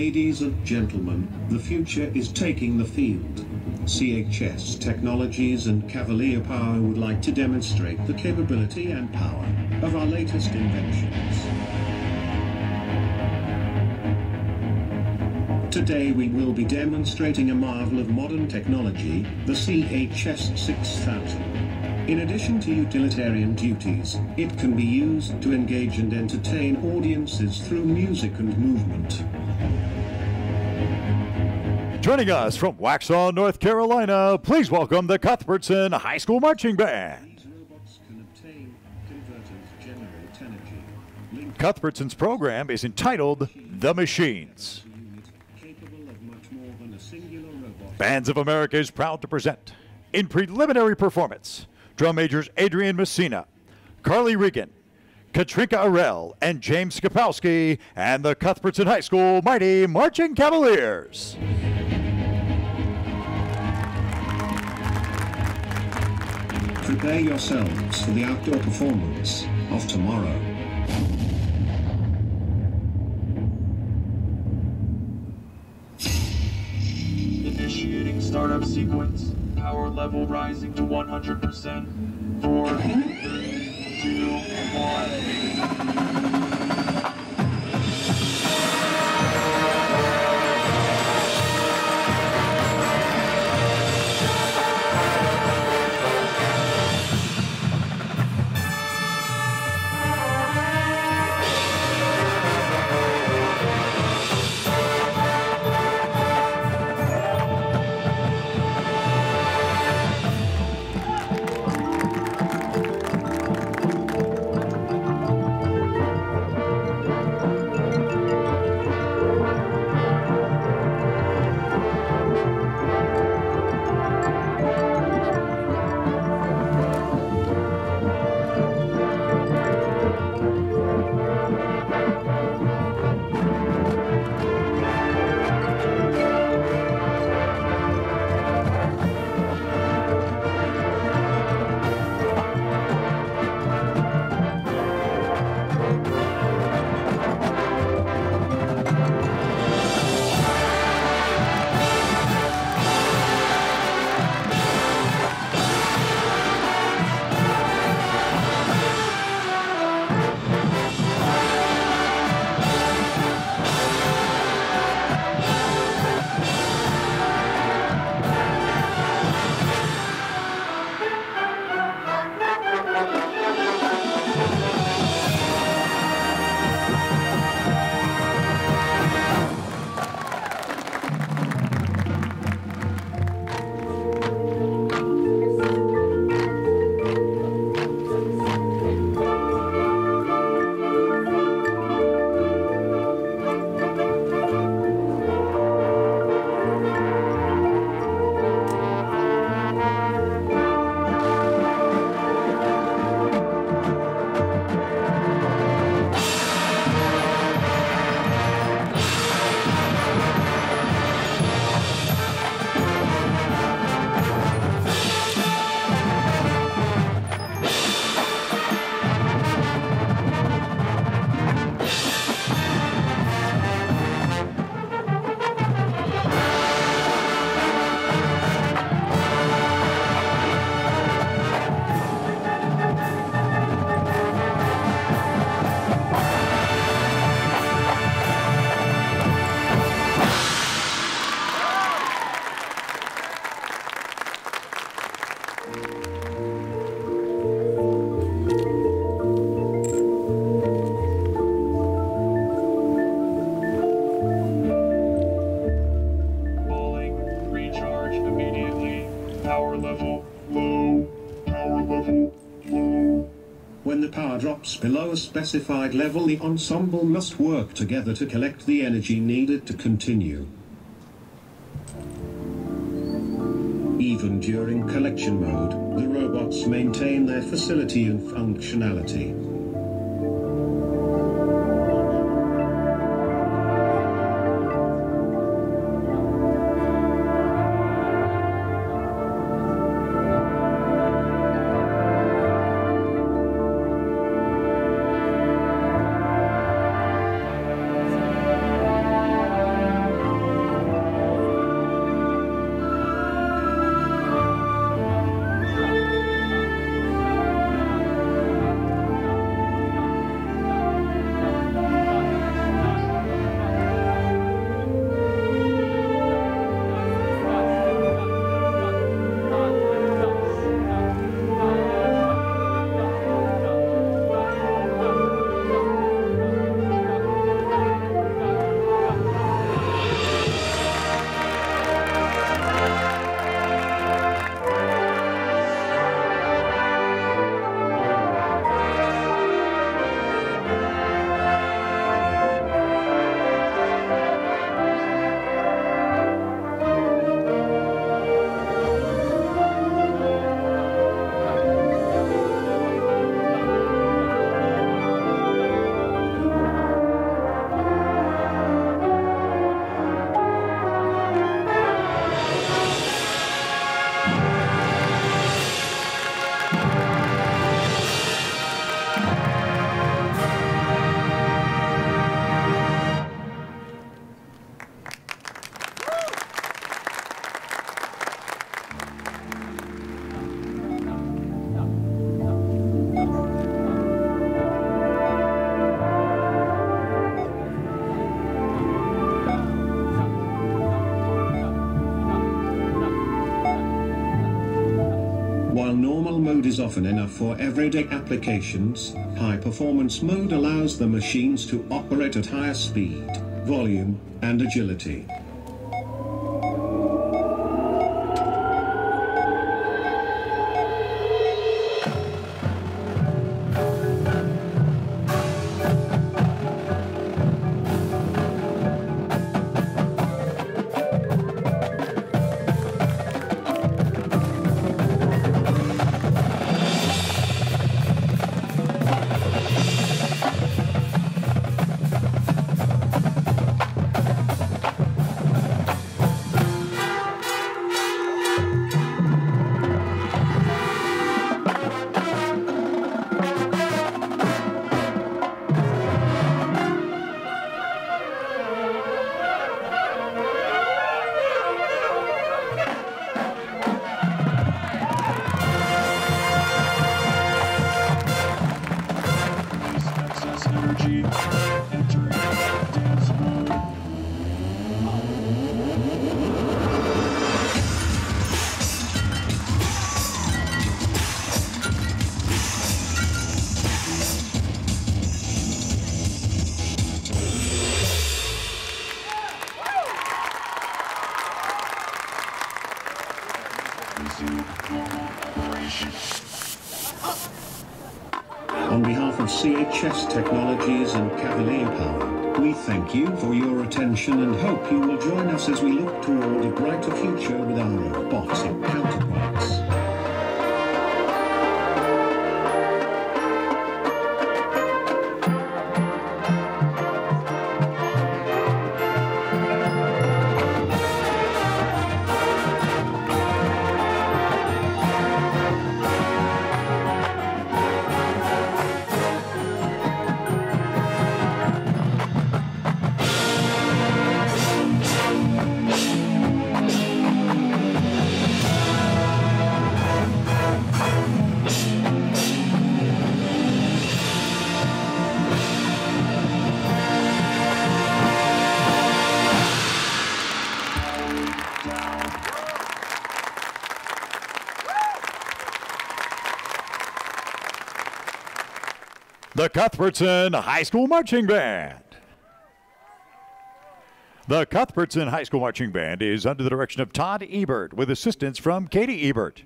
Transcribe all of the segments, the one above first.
Ladies and gentlemen, the future is taking the field. CHS Technologies and Cavalier Power would like to demonstrate the capability and power of our latest inventions. Today we will be demonstrating a marvel of modern technology, the CHS 6000. In addition to utilitarian duties, it can be used to engage and entertain audiences through music and movement. Joining us from Waxhaw, North Carolina, please welcome the Cuthbertson High School Marching Band. Cuthbertson's program is entitled The Machines. Bands of America is proud to present, in preliminary performance, drum majors Adrian Messina, Carly Regan, Katrinka Arell, and James Skapowski, and the Cuthbertson High School Mighty Marching Cavaliers. Prepare yourselves for the outdoor performance of tomorrow. Initiating startup sequence. Power level rising to 100%. Four, three, two, one. Below a specified level, the ensemble must work together to collect the energy needed to continue. Even during collection mode, the robots maintain their facility and functionality. Mode is often enough for everyday applications, high performance mode allows the machines to operate at higher speed, volume, and agility. On behalf of CHS Technologies and Cavalier Power, we thank you for your attention and hope you will join us as we look toward a brighter future with our robotic counterparts. The Cuthbertson High School Marching Band. The Cuthbertson High School Marching Band is under the direction of Todd Ebert with assistance from Katie Ebert.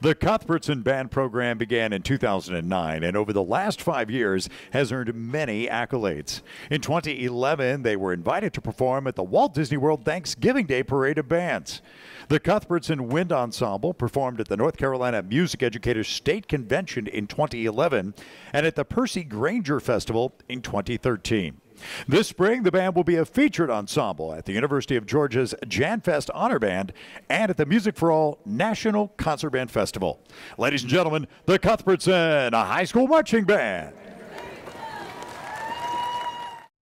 The Cuthbertson Band program began in 2009 and over the last five years has earned many accolades. In 2011, they were invited to perform at the Walt Disney World Thanksgiving Day Parade of Bands. The Cuthbertson Wind Ensemble performed at the North Carolina Music Educators State Convention in 2011 and at the Percy Grainger Festival in 2013. This spring, the band will be a featured ensemble at the University of Georgia's JanFest Honor Band and at the Music for All National Concert Band Festival. Ladies and gentlemen, the Cuthbertson a High School Marching Band.